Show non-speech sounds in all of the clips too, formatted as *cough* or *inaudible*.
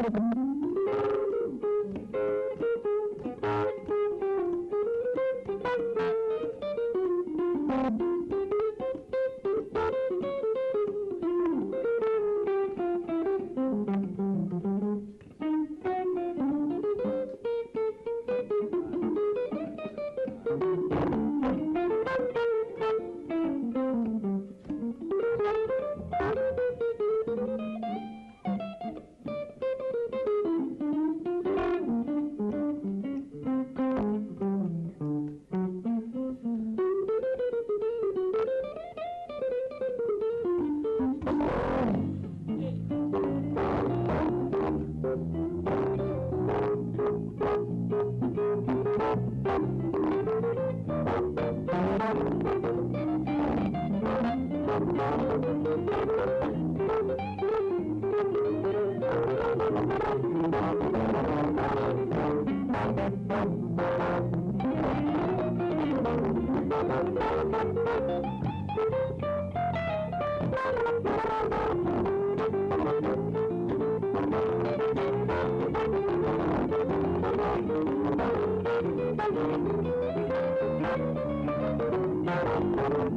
இருக்கும்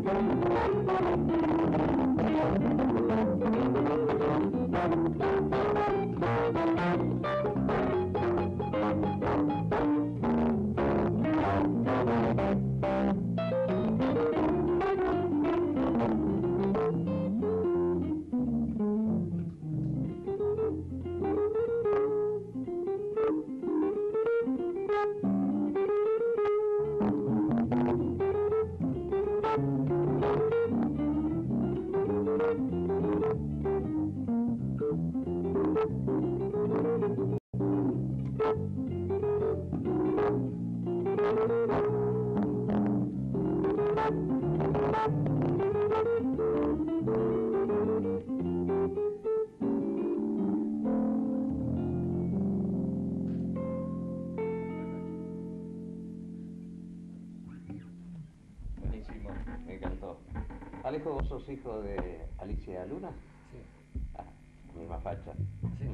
Thank you. Sos hijo de Alicia Luna? Sí, Ah, misma facha. sí.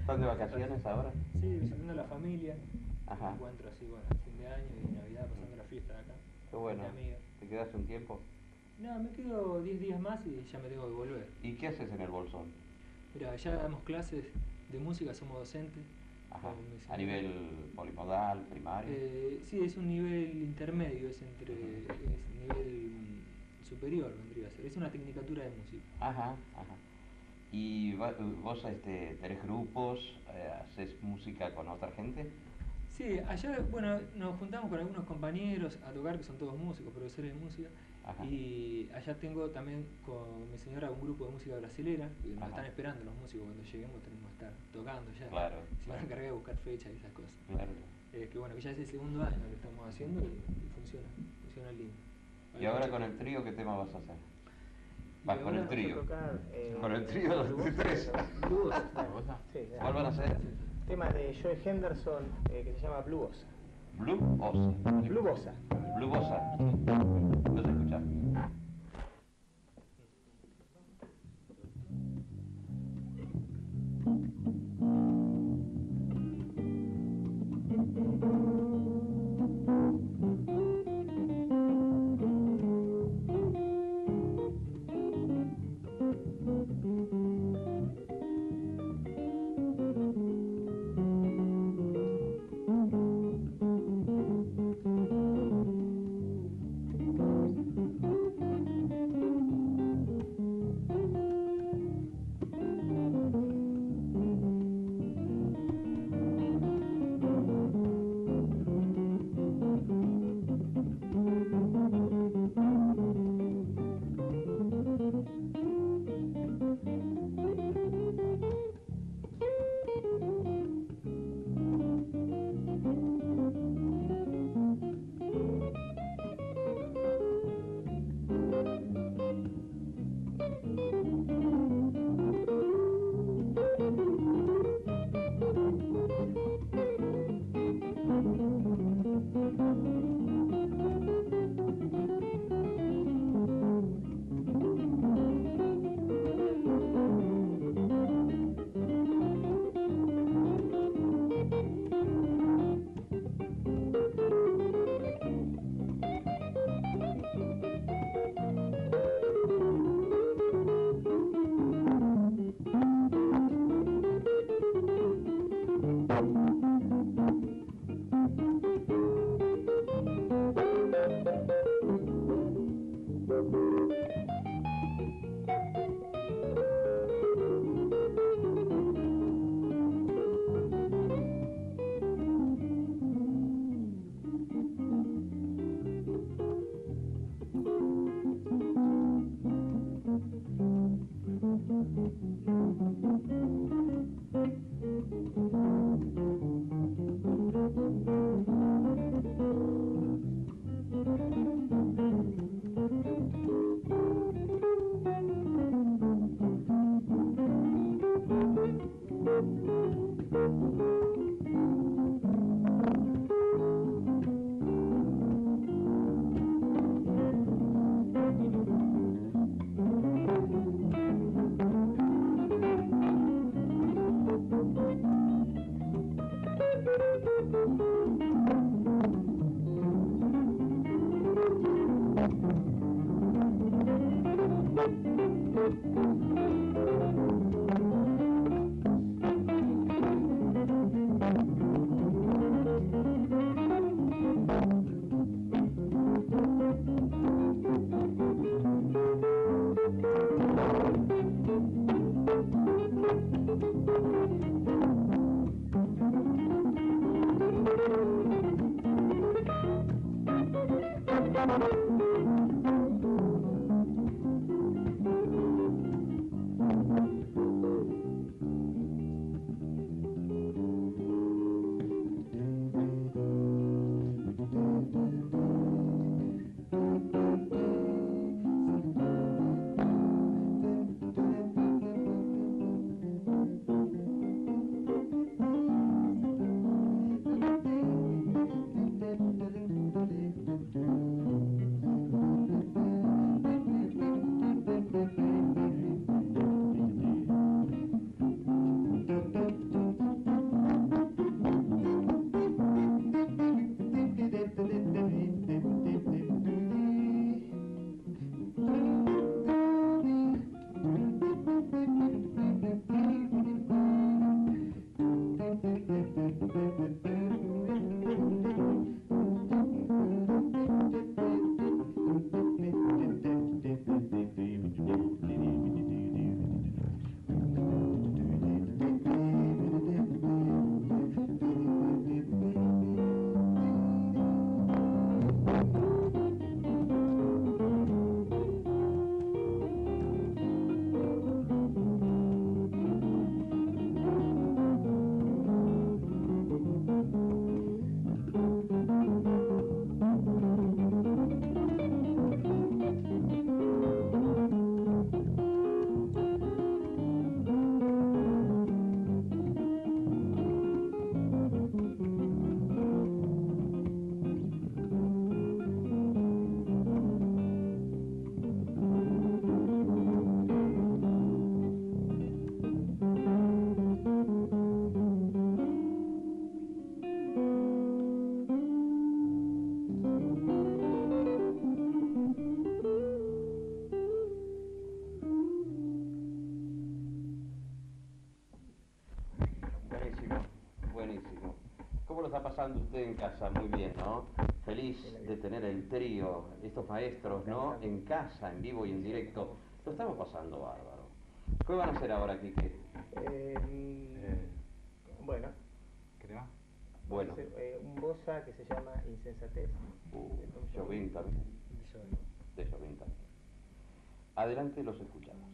¿Están de vacaciones ahora? Sí, visitando a la familia. Ajá. Me encuentro así, bueno, fin de año y Navidad pasando la fiesta de acá. Qué bueno. ¿Te quedas un tiempo? No, me quedo 10 días más y ya me tengo que volver. ¿Y qué haces en el bolsón? Mira, ya damos clases de música, somos docentes. Ajá. A nivel polimodal, primario. Eh, sí, es un nivel intermedio, es entre es nivel superior vendría a ser. Es una tecnicatura de música. Ajá, ajá. ¿Y vos este, tenés grupos, eh, haces música con otra gente? Sí, allá, bueno, nos juntamos con algunos compañeros a tocar, que son todos músicos, profesores de música. Ajá. Y allá tengo también con mi señora un grupo de música brasilera, que nos Ajá. están esperando los músicos cuando lleguemos, tenemos que estar tocando ya. Claro. Se van a encargar de buscar fechas y esas cosas. Claro. Eh, que bueno, que ya es el segundo año que estamos haciendo y, y funciona, funciona lindo. ¿Y ahora con el trío qué tema vas a hacer? Y Va, con el trío. tocar, eh, Con el trío de Blues. tres. *laughs* ¿Cuál van a hacer? Tema de Joe Henderson eh, que se llama Blue Bossa. Blue Osa. Blue Bossa. Blue. ¿Los? Buenísimo, Pasando usted en casa? Muy bien, ¿no? Feliz de tener el trío, estos maestros, ¿no? En casa, en vivo y en directo. Lo estamos pasando bárbaro. ¿Qué van a hacer ahora, Quique? Eh, mm, bueno, ¿Crema? Bueno, vamos a hacer, eh, un bossa que se llama Insensatez. uh, Jobim. también, de Jobim también. Adelante, los escuchamos.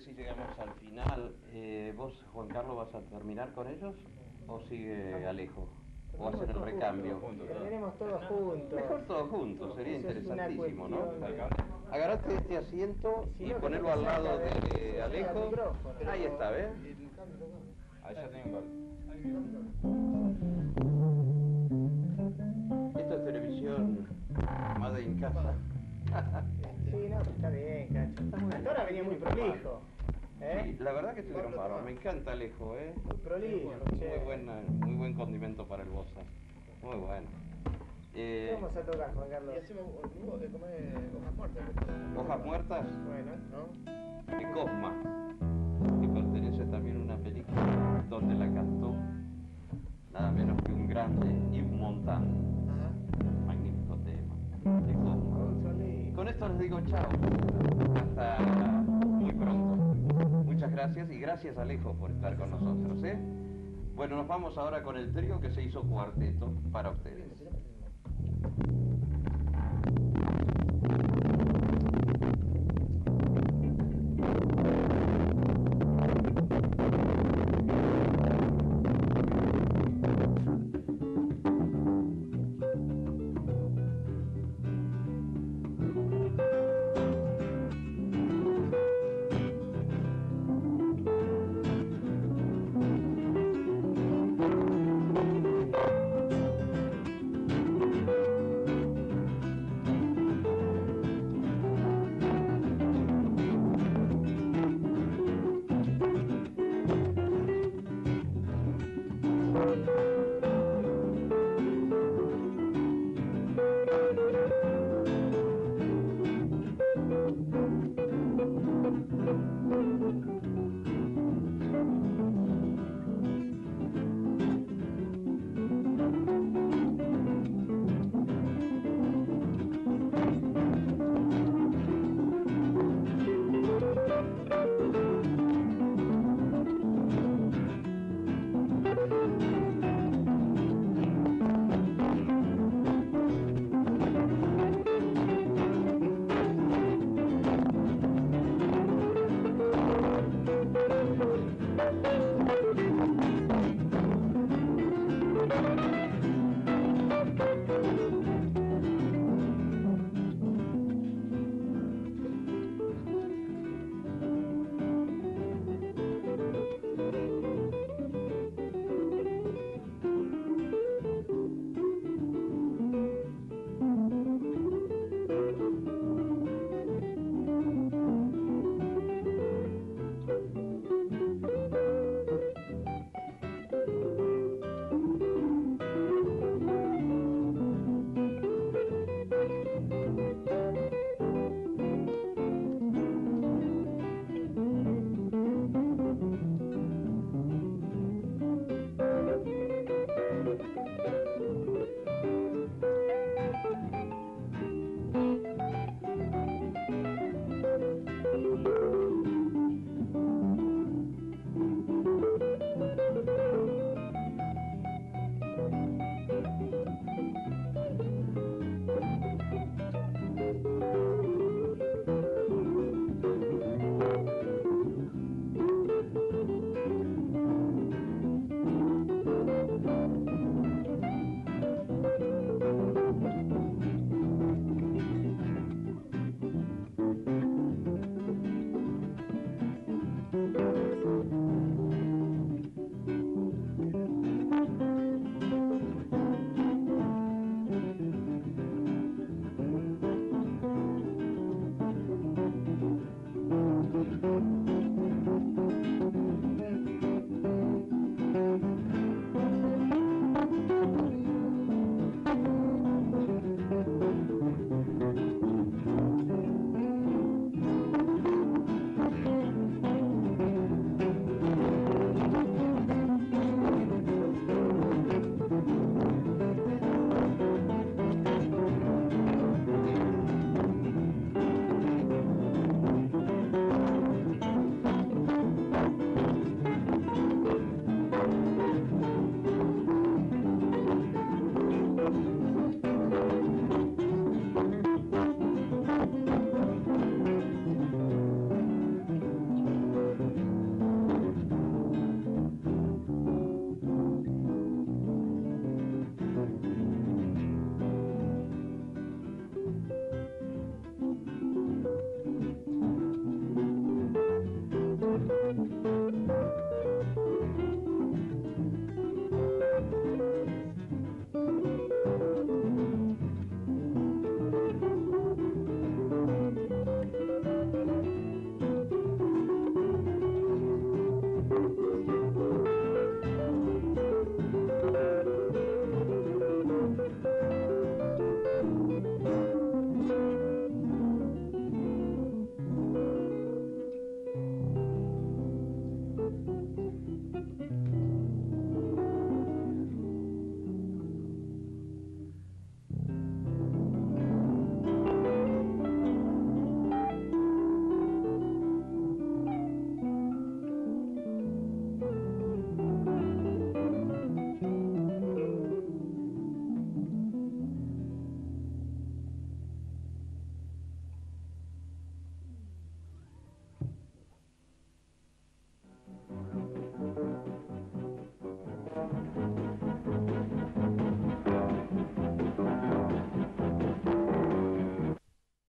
Si llegamos al final. Eh, ¿Vos, Juan Carlos, vas a terminar con ellos o sigue Alejo? ¿O hacen el recambio? Terminemos todos juntos. Mejor todos juntos, sería Eso interesantísimo, ¿no? Agarrate este asiento Si y ponerlo al lado de- Alejo. Ahí está, ¿ves? Ahí ya tengo Esto es televisión Made in casa. Sí, no, pero está bien, cacho. Muy- Hasta ahora venía muy prolijo. ¿Eh? Sí, la verdad que estuvieron bárbaros. Me encanta Alejo, ¿eh? Muy prolijo. Muy, che. buena, muy buen condimento para el bossa. Muy bueno. ¿Qué Eh, vamos a tocar, Juan Carlos? Y hacemos de comer hojas muertas. Hojas muertas Bueno, ¿No? de Cosma, que pertenece también a una película donde la cantó nada menos que un grande Yves Montand. Esto les digo chao. Hasta muy pronto. Muchas gracias y gracias Alejo por estar con nosotros. ¿eh? Bueno, nos vamos ahora con el trío que se hizo cuarteto para ustedes.